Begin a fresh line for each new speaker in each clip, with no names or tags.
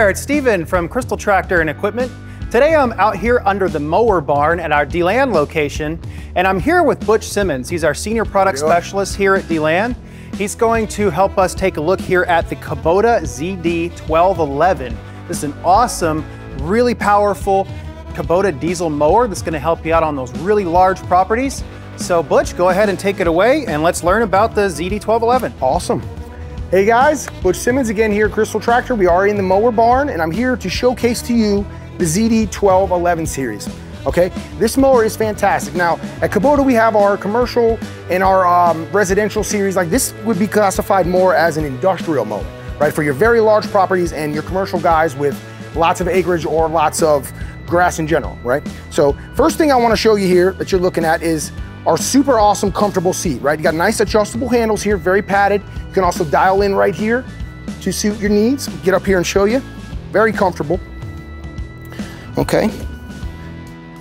there, it's Steven from Crystal Tractor and Equipment. Today I'm out here under the mower barn at our DeLand location, and I'm here with Butch Simmons. He's our senior product specialist here at DeLand. He's going to help us take a look here at the Kubota ZD1211. This is an awesome, really powerful Kubota diesel mower that's gonna help you out on those really large properties. So Butch, go ahead and take it away and let's learn about the ZD1211.
Awesome. Hey guys, Butch Simmons again here at Crystal Tractor. We are in the mower barn and I'm here to showcase to you the ZD1211 series. Okay, this mower is fantastic. Now, at Kubota, we have our commercial and our um, residential series. Like this would be classified more as an industrial mower, right? For your very large properties and your commercial guys with lots of acreage or lots of grass in general, right? So first thing I wanna show you here that you're looking at is our super awesome comfortable seat, right? You got nice adjustable handles here, very padded. You can also dial in right here to suit your needs. Get up here and show you. Very comfortable. Okay.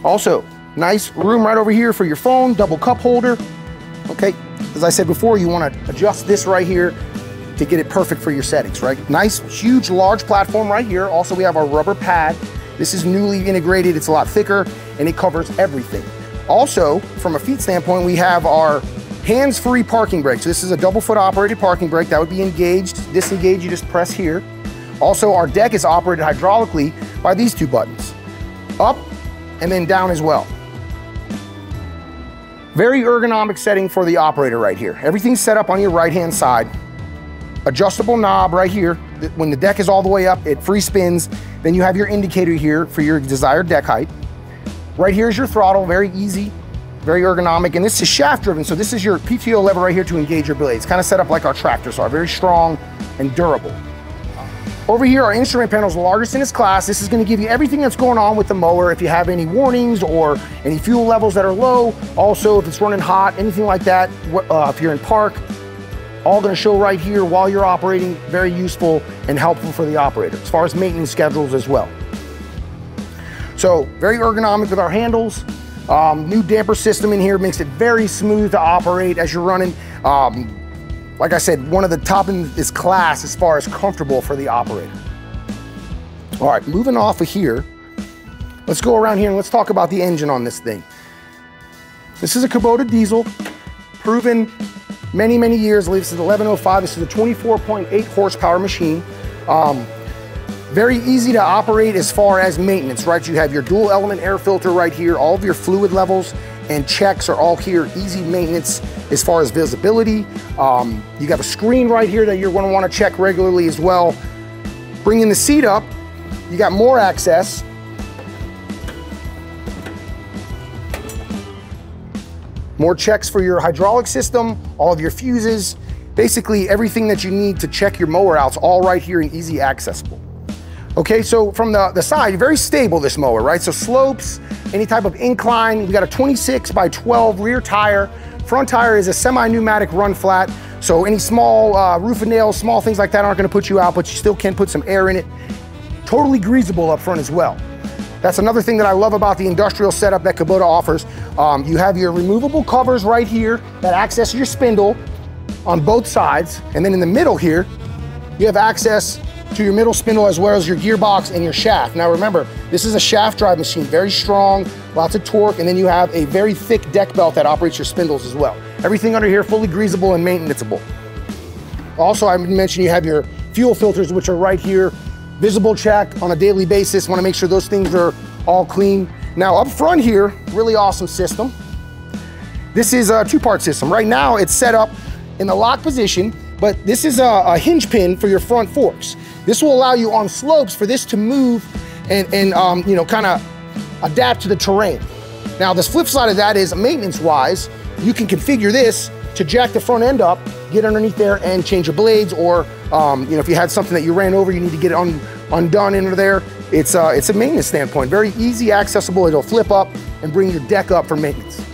Also, nice room right over here for your phone, double cup holder. Okay, as I said before, you wanna adjust this right here to get it perfect for your settings, right? Nice, huge, large platform right here. Also, we have our rubber pad. This is newly integrated, it's a lot thicker, and it covers everything. Also, from a feet standpoint, we have our hands-free parking brake. So this is a double foot operated parking brake that would be engaged, disengaged, you just press here. Also, our deck is operated hydraulically by these two buttons, up and then down as well. Very ergonomic setting for the operator right here. Everything's set up on your right-hand side. Adjustable knob right here. When the deck is all the way up, it free spins. Then you have your indicator here for your desired deck height. Right here is your throttle, very easy, very ergonomic, and this is shaft driven, so this is your PTO lever right here to engage your blades. It's kind of set up like our tractors are, very strong and durable. Over here, our instrument panel is the largest in its class. This is gonna give you everything that's going on with the mower. If you have any warnings or any fuel levels that are low, also if it's running hot, anything like that, uh, if you're in park, all gonna show right here while you're operating, very useful and helpful for the operator, as far as maintenance schedules as well. So very ergonomic with our handles. Um, new damper system in here makes it very smooth to operate as you're running. Um, like I said, one of the top in this class as far as comfortable for the operator. All right, moving off of here, let's go around here and let's talk about the engine on this thing. This is a Kubota diesel, proven many, many years. I believe this is 1105. This is a 24.8 horsepower machine. Um, very easy to operate as far as maintenance, right? You have your dual element air filter right here. All of your fluid levels and checks are all here. Easy maintenance as far as visibility. Um, you got a screen right here that you're gonna wanna check regularly as well. Bringing the seat up, you got more access. More checks for your hydraulic system, all of your fuses, basically everything that you need to check your mower out's all right here and easy accessible. Okay, so from the, the side, very stable this mower, right? So slopes, any type of incline, we got a 26 by 12 rear tire. Front tire is a semi-pneumatic run flat. So any small uh, roof and nails, small things like that aren't gonna put you out, but you still can put some air in it. Totally greasable up front as well. That's another thing that I love about the industrial setup that Kubota offers. Um, you have your removable covers right here that access your spindle on both sides. And then in the middle here, you have access to your middle spindle as well as your gearbox and your shaft. Now remember, this is a shaft drive machine, very strong, lots of torque, and then you have a very thick deck belt that operates your spindles as well. Everything under here fully greasable and maintenanceable. Also, I mentioned you have your fuel filters, which are right here, visible check on a daily basis. Wanna make sure those things are all clean. Now up front here, really awesome system. This is a two-part system. Right now, it's set up in the lock position, but this is a, a hinge pin for your front forks. This will allow you on slopes for this to move and, and um, you know, kind of adapt to the terrain. Now, the flip side of that is maintenance-wise, you can configure this to jack the front end up, get underneath there and change your blades, or um, you know, if you had something that you ran over, you need to get it un undone into there. It's, uh, it's a maintenance standpoint, very easy, accessible. It'll flip up and bring your deck up for maintenance.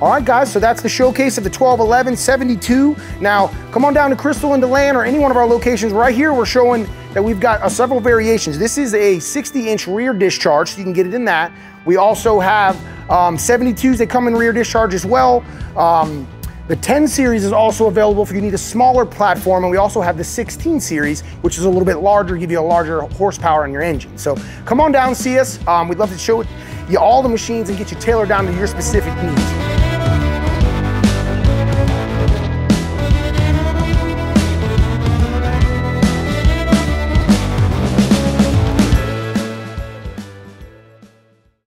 All right, guys, so that's the showcase of the 1211 72. Now, come on down to Crystal and DeLand or any one of our locations. Right here, we're showing that we've got uh, several variations. This is a 60-inch rear discharge, so you can get it in that. We also have um, 72s that come in rear discharge as well. Um, The 10 series is also available if you need a smaller platform, and we also have the 16 series, which is a little bit larger, give you a larger horsepower on your engine. So come on down, see us. Um, we'd love to show you all the machines and get you tailored down to your specific needs.